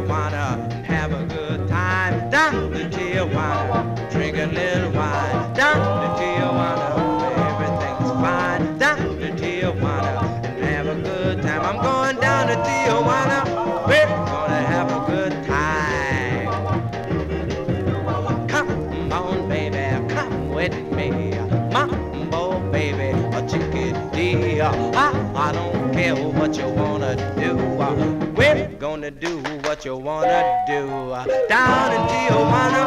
Tijuana, have a good time down to Tijuana. Drink a little wine down to Tijuana. Everything's fine down to Tijuana. And have a good time. I'm going down to Tijuana. We're gonna have a good time. Come on, baby, come with me. Mom. what you wanna do. Uh, we're gonna do what you wanna do? Uh, down in Tijuana.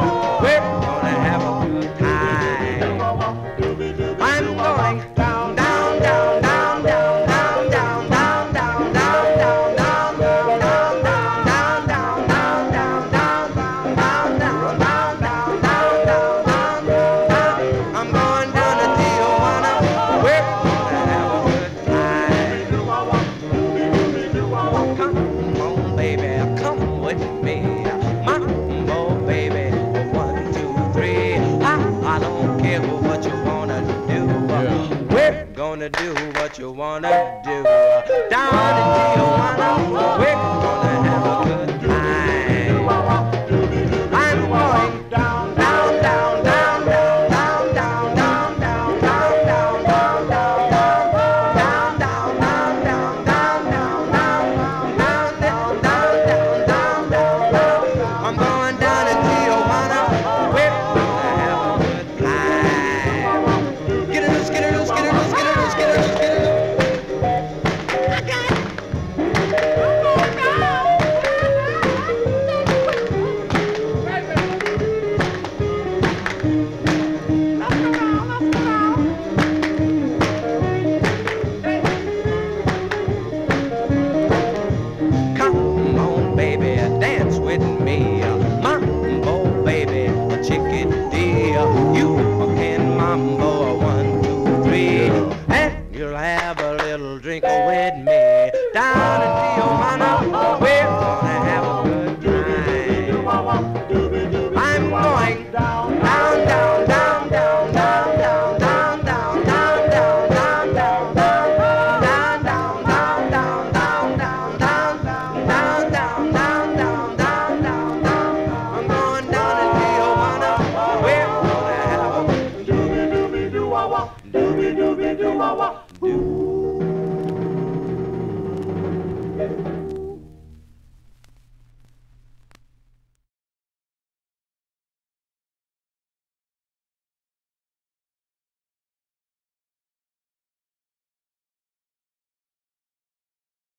gonna do what you wanna do. Down in Tijuana. You can mambo one, two, three, and you'll have a little drink with me.